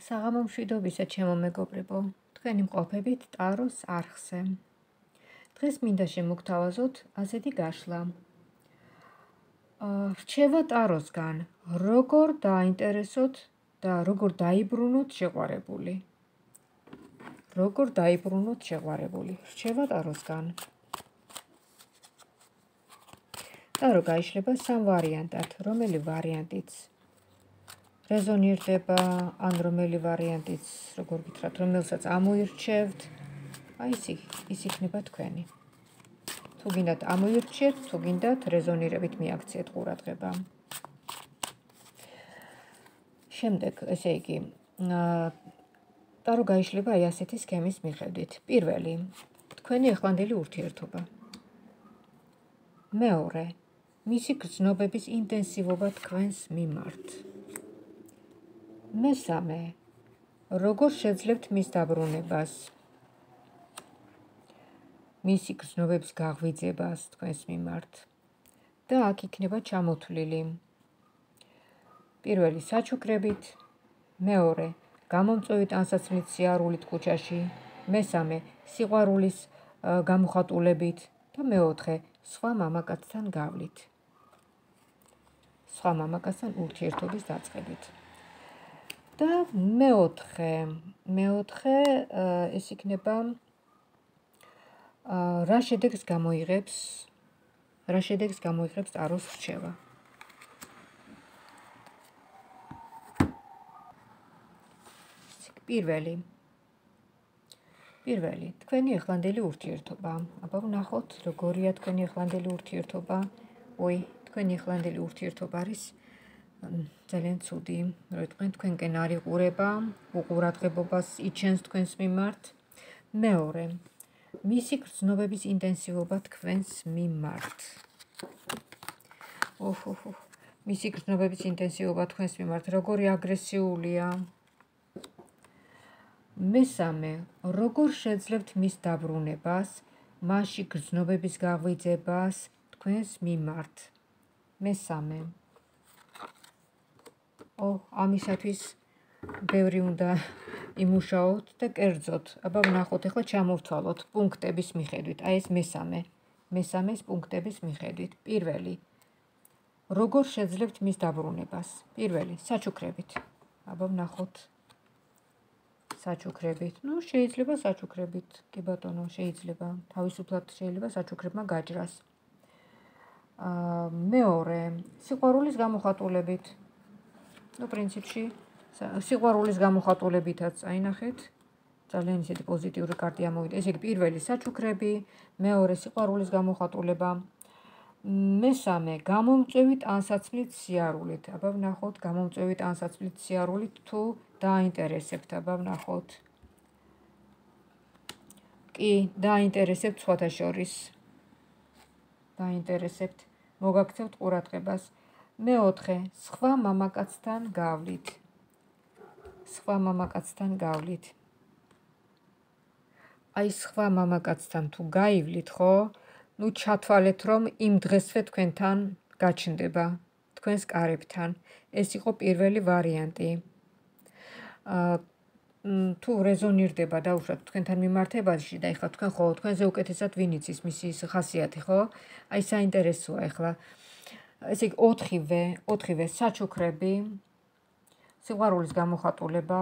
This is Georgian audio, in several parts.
საღამო მშვიდობისა ჩემო მეგობრებო თქვენი მყოფებით ტაროს არხზე. დღეს მინდა შემოგთავაზოთ ასეთი გაშლა. რჩევა ტაროსგან როგორ დაინტერესოთ და როგორ დაიბრუნოთ შეყვარებული? როგორ დაიბრუნოთ შეყვარებული? რჩევა ტაროსგან. ტარო გაიშლება სამ ვარიანტად რომელი ვარიანტიც რეზონირდება ან რომელი ვარიანტიც როგორ გითხრათ რომელსაც ამოირჩევთ. აი ის ის იქნება თქვენი. თუ გინდათ ამოირჩიეთ თუ გინდათ რეზონირებით მიაქციეთ ყურადღება. შემდეგ ესე იგი ტარო გაიშლება აი ასეთი სქემის მიხედვით. პირველი თქვენი ეხლანდელი ურთიერთობა. მეორე მისი გრძნობების ინტენსივობა თქვენს მიმართ მესამე. როგორ შეძლებთ მის დაბრუნებას? მისი გზნობების გაღვიძებას თქვენს მიმართ. და აქ იქნება ჩამოთვლილი. პირველი საჩუქრებით მეორე გამომწვევით ანსაცმლით სიარულით ქუჩაში მესამე სიყვარულის გამოხატულებით და მეოთხე სხვა მამაკაცთან გავლით. სხვა მამაკაცთან ურთიერთობის დაწყებით და მეოთხე. მეოთხე ეს იქნება რა შედეგს გამოიღებს რა შედეგს გამოიღებს ტაროს რჩევა? პირველი. პირველი. თქვენი ეხლანდელი ურთიერთობა. აბა ვნახოთ როგორია თქვენი ეხლანდელი ურთიერთობა? ой თქვენი ეხლანდელი ურთიერთობა არის ძალიან ცუდი, რომ თქვენ თქვენკენ არ იყურება, უყურადღებობას იჩენს თქვენს მიმართ. მეორე, მისი გრძნობების ინტენსივობა თქვენს მიმართ. ოჰოჰო, მისი გრძნობების ინტენსივობა თქვენს მიმართ როგორი აგრესიულია. მესამე, როგორ შეძლებთ მის დაბრუნებას, მასში გრძნობების გაღვიძებას თქვენს მიმართ. მესამე, ო ამისათვის ბევრი უნდა იმუშაოთ და კერძოთ. აბა ვნახოთ ახლა ჩამოვთვალოთ პუნქტების მიხედვით. აი ეს მესამე. მესამეს პუნქტების მიხედვით. პირველი. როგორ შეძლებთ მის დაბრუნებას? პირველი, საჩუქრებით. აბა ვნახოთ. საჩუქრებით. ნუ შეიძლება საჩუქრებით. კი ბატონო, შეიძლება. თავისუფლად შეიძლება საჩუქრებმა გაჭრას. აა მეორე, სიყვარულის გამოხატულებით. Ну პრინციპში სიყვარულის გამოხატულებითაც აინახეთ ძალიან ისეთი პოზიტიური კარტი ამოვიდა ეს იგი პირველი საჩუქრები მეორე სიყვარულის გამოხატულება მესამე გამომწევით ანსაცმლით სიარულით აბა ვნახოთ გამომწევით ანსაცმლით სიარულით თუ დაინტერესებთ აბა ვნახოთ კი დაინტერესებთ სხვათა შორის დაინტერესებთ მოგაქცევთ ყურადღებას მეოთხე სხვა მამაკაცთან გავლით. სხვა მამაკაცთან გავლით. აი სხვა მამაკაცთან თუ გაივლით ხო? ნუ ჩათვალეთ რომ იმ დღესვე თქვენთან გაჩნდება თქვენს კარებთან. ეს იყო პირველი ვარიანტი. აა თუ რეზონირდება და უშუალოდ თქვენთან მიმართებაში და ეხლა თქვენ ხო თქვენზე უკეთესად ვინ იცის მისი ხასიათი ხო? აი საინტერესოა ეხლა ესე იგი 4-ვე, 4-ვე საჩუქრები, სიყვარულის გამოხატულება,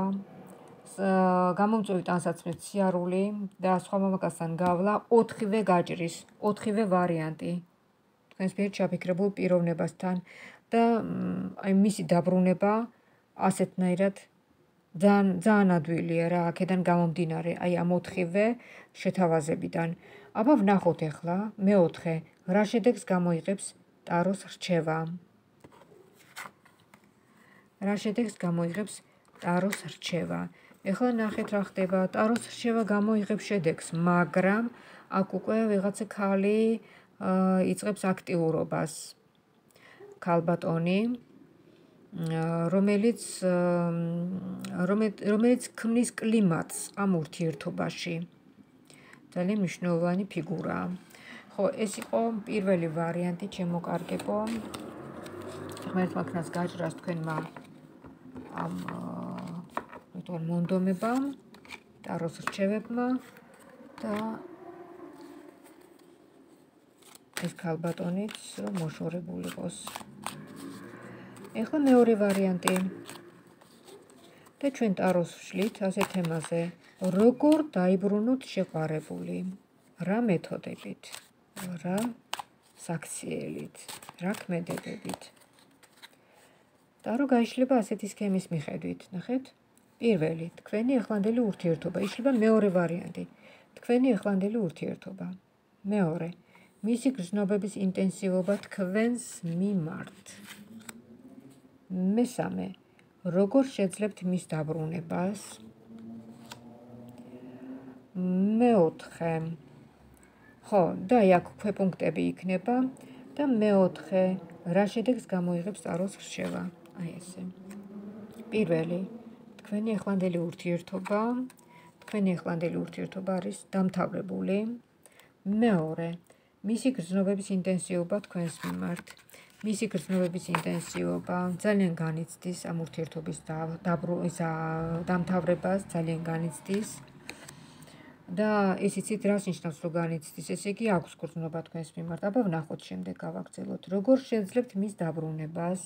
გამომწვევი ტანსაცმლის სიარული და სხვა მომაკასთან გავლა 4-ვე გაჭრის, 4-ვე ვარიანტი. თქვენს მიერ ჩაფიქრებულ პიროვნებასთან და აი მისი დაბრუნება ასეთნაირად ძალიან ძალიან ადვილია რა, აქედან გამომდინარე, აი ამ 4-ვე შეთავაზებიდან. აბა ვნახოთ ახლა მეოთხე, რა შედეგს გამოიღებს ტაროს რჩევა. რა შედეგს გამოიღებს ტაროს რჩევა? ეხლა ნახეთ რა ხდება. ტაროს რჩევა გამოიღებს შედეგს, მაგრამ აქ უკვე ვიღაცა ხალი იწყებს აქტიურობას. ქალბატონი რომელიც რომელიც ქმნის კლიმატს ამ ურთიერთობაში. ძალიან მნიშვნელოვანი ფიგურაა. ხო, ეს იყო პირველი ვარიანტი, ჩემო კარგებო. ღმერთმა ქნას გაჭრას თქვენმა ამ ერთგვარ მონდომებამ, ტაროს რჩევებმა და ეს ქალბატონიც რომ მოშორებულიყოს. ეხლა მეორე ვარიანტი. და ჩვენ ტაროს ვშლით ასე თემაზე. როგორ დაიბრუნოთ შეყარებული? რა მეთოდებით? რა საქციელით? რა ქმედებებით? ტარო გაიშლება ასეთი სქემის მიხედვით, ნახეთ? პირველი, თქვენი ახლანდელი ურთიერთობა, იშლება მეორე ვარიანტი. თქვენი ახლანდელი ურთიერთობა. მეორე, მისი გრძნობების ინტენსივობა თქვენს მიმართ. მესამე, როგორ შეძლებთ მის დაბრუნებას? მეოთხე. ხო, და აქ ქვეპუნქტები იქნება და მეოთხე, რა შედეგს გამოიღებს ტაროს რჩევა? აი ესე. პირველი, თქვენი ახლანდელი ურთიერთობა, თქვენი ახლანდელი ურთიერთობა არის დამთავრებული. მეორე, მისი გრძნობების ინტენსივობა თქვენს მიმართ. მისი გრძნობების ინტენსივობა ძალიან განიცდის ამ ურთიერთობის დაბრუნების დამთავრებას, ძალიან განიცდის. და ისიც იცით რას ნიშნავს რომ განიცდის, ესე იგი აქვს გრძნობა თქვენს მიმართ. აბა ვნახოთ შემდეგ გავაგრძელოთ. როგორ შეძლებთ მის დაბრუნებას?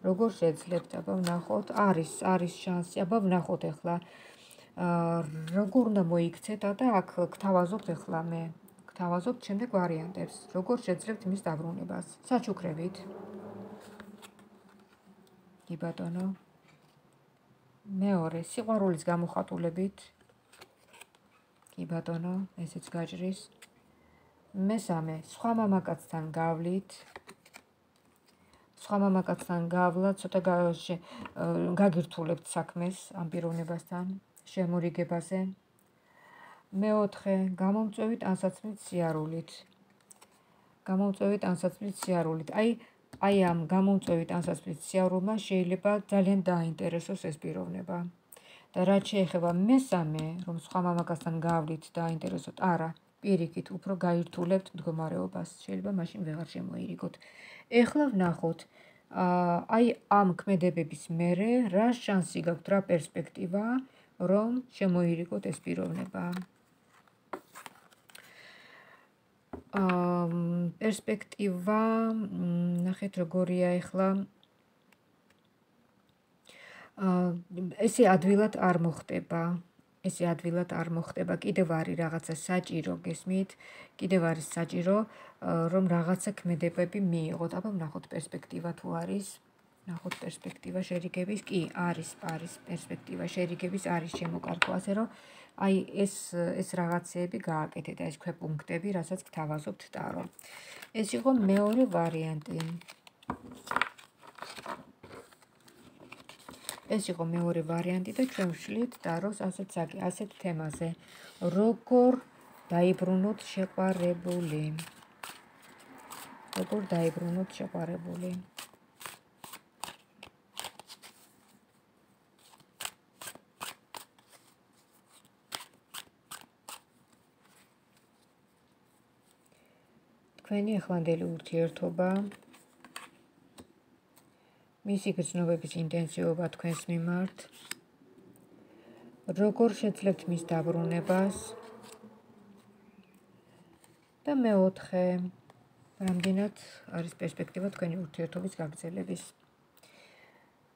როგორ შეძლებთ? აბა ვნახოთ. არის არის შანსი. აბა ვნახოთ ახლა აა როგორ უნდა მოიქცეთ და აქ გთავაზობთ ახლა მე. გთავაზობთ შემდეგ ვარიანტებს. როგორ შეძლებთ მის დაბრუნებას? საჩუქრებით. კი ბატონო მეორე სიყვარულის გამოხატულებით კი ბატონო ესეც გაჭრის მესამე სხვა მამაკაცთან გავლით სხვა მამაკაცთან გავლა, ცოტა გაგირთულებთ საქმეს ამ პიროვნებასთან, შემორიგებაზე. მეოთხე, გამომწვევით ანსაცმლით სიარულით. გამომწვევით ანსაცმლით სიარულით. აი, აი ამ გამომწვევით ანსაცმლით სიარულმა შეიძლება ძალიან დაინტერესოს ეს პიროვნება. და რაც შეეხება მესამე, რომ სხვა მამაკაცთან გავლით და აინტერესოთ, არა, პირიქით, უფრო გაირთულებთ მდგომარეობას. შეიძლება მაშინ ვეღარ შემოირიგოთ. ეხლა ვნახოთ აი ამ ქმედებების მერე რა შანსი გაქვთ რა პერსპექტივა რომ შემოირიგოთ ეს პიროვნება ამ პერსპექტივა ნახეთ როგორია ეხლა აა ესე ადვილად არ მოხდება ესე ადვილად არ მოხდება. კიდევ არის რაღაცა საჭირო, გესმით? კიდევ არის საჭირო, რომ რაღაცა ქმედებები მიიღოთ. აბა ნახოთ პერსპექტივა თუ არის. ნახოთ პერსპექტივა შერიგების. კი, არის, არის პერსპექტივა შერიგების, არის შემოკარგო, ასე რომ აი ეს ეს რაღაცეები გააკეთეთ, ეს ქვეპუნქტები, რასაც გთავაზობთ ტარო. ეს იყო მეორე ვარიანტი. ეს იყო მეორე ვარიანტი და ჩვენ ვშლით დაროს ასეთ ასეთ თემაზე. როგორ დაიბრუნოთ შეყარებული? როგორ დაიბრუნოთ შეყარებული? თქვენი ახლანდელი ურთიერთობა მისი გრძნობების ინტენსივობა თქვენს მიმართ. როგორ შეძლებთ მის დაბრუნებას? და მეოთხე რამდენად არის პერსპექტივა თქვენი ურთიერთობის გაგრძელების?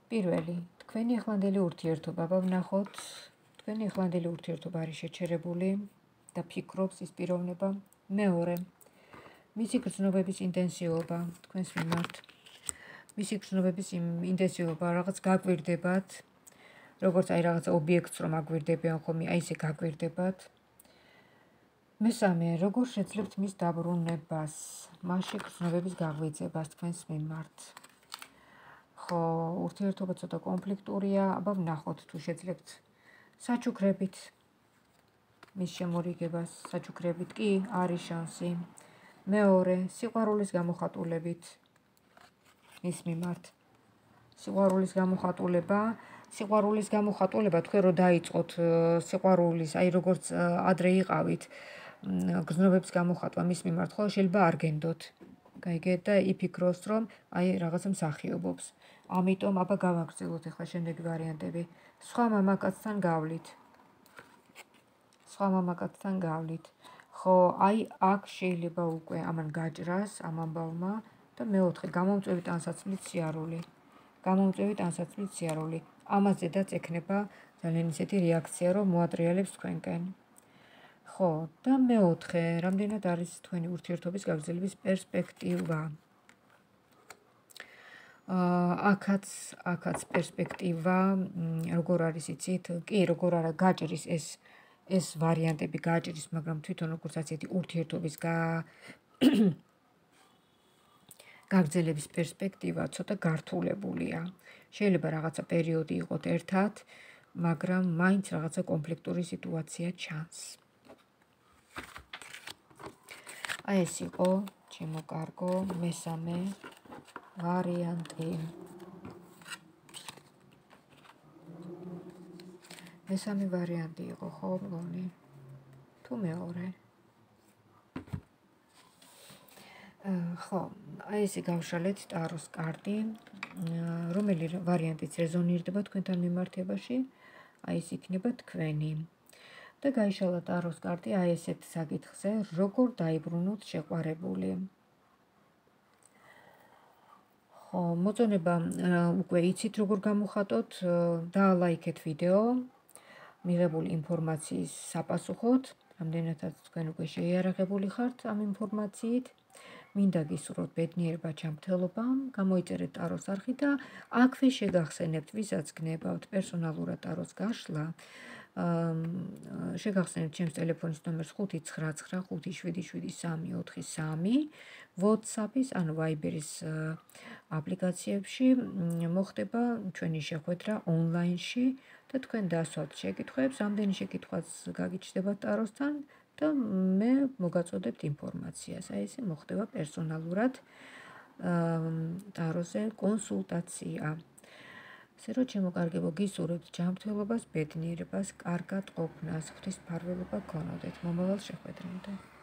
პირველი თქვენი ახლანდელი ურთიერთობა ვნახოთ. თქვენი ახლანდელი ურთიერთობა არის შეჩერებული და ფიქრობს ის პიროვნება. მეორე მისი გრძნობების ინტენსივობა თქვენს მიმართ მისი გრძნობების ინტენსივობა რაღაც გაგვირდებათ როგორც აი რაღაც ობიექტს რომ აგვირდებიან ხოლმე აი ესე გაგვირდებათ მესამე როგორ შეძლებთ მის დაბრუნებას? მასში გრძნობების გაღვიძებას თქვენს მიმართ. ხო ურთიერთობა ცოტა კონფლიქტურია აბა ვნახოთ თუ შეძლებთ. საჩუქრებით მის შემორიგებას საჩუქრებით კი არის შანსი. მეორე სიყვარულის გამოხატულებით მის მიმართ. სიყვარულის გამოხატულება, სიყვარულის გამოხატულება თქვენ რო დაიწყოთ სიყვარულის, აი როგორც ადრე იყავით, გზნობებს გამოხატვა მის მიმართ, ხო შეიძლება არ გენდოთ. გაიგეთ და იფიქროს რომ აი რაღაცა მსახიობობს. ამიტომ აბა გავაგრძელოთ ახლა შემდეგი ვარიანტები. სხვა მამაკაცთან გავლით. სხვა მამაკაცთან გავლით. ხო, აი აქ შეიძლება უკვე ამან გაჭრას ამ ამბავმა და მეოთხე გამომწვევით ანსაცმლით სიარული. გამომწვევით ანსაცმლით სიარული. ამაზე და წექნება ძალიან ისეთი რეაქცია, რომ მოატრიალებს თქვენკენ. ხო, და მეოთხე, რამდენად არის თქვენი ურთიერთობის გაგრძელების პერსპექტივა? აქაც აქაც პერსპექტივა როგორ არის იცით? კი, როგორ არა გაჭრის ეს ეს ვარიანტები გაჭრის, მაგრამ თვითონ როგორც ასეთი ურთიერთობის გა გაგრძელების პერსპექტივა ცოტა გართულებულია. შეიძლება რაღაცა პერიოდი იყოთ ერთად, მაგრამ მაინც რაღაცა კონფლიქტური სიტუაცია ჩანს. აი ეს იყო ჩემო კარგო მესამე ვარიანტი. მესამე ვარიანტი იყო ხო მგონი? თუ მეორე? ხო, აი ესე გავშალეთ ტაროს კარტი. რომელი ვარიანტიც რეზონირდება თქვენთან მიმართებაში? აი ეს იქნება თქვენი. და გაიშალა ტაროს კარტი აი ესეთ საკითხზე, როგორ დაიბრუნოთ შეყვარებული. ხო, მოწონება უკვე იცით როგორ გამოხატოთ, დაალაიქეთ ვიდეო მიღებული ინფორმაციის საპასუხოდ, რამდენადაც თქვენ უკვე შეიარაღებული ხართ ამ ინფორმაციით. მინდა გისურვოთ ბედნიერება ჩამთელობა, გამოიწერეთ ტაროს არხი და აქვე შეგახსენებთ, ვისაც გნებავთ პერსონალურად ტაროს გაშლა. შეგახსენებთ ჩემს ტელეფონის ნომერს 599577343 WhatsApp-ის ან Viber-ის აპლიკაციებში მოხდება ჩვენი შეხვედრა ონლაინში და თქვენ დასვათ შეკითხვებს, ამდენი შეკითხვაც გაგიჩნდება ტაროსთან და მე მოგაწოდებთ ინფორმაციას. აი ესე მოხდება პერსონალურად ტაროზე კონსულტაცია. ასე რომ ჩემოკარგებო გისურვებთ ჯანმრთელობას, ბედნიერებას, კარგად ყოფნას, ღვთის ფარველობა გქონოდეთ მომავალ შეხვედრამდე.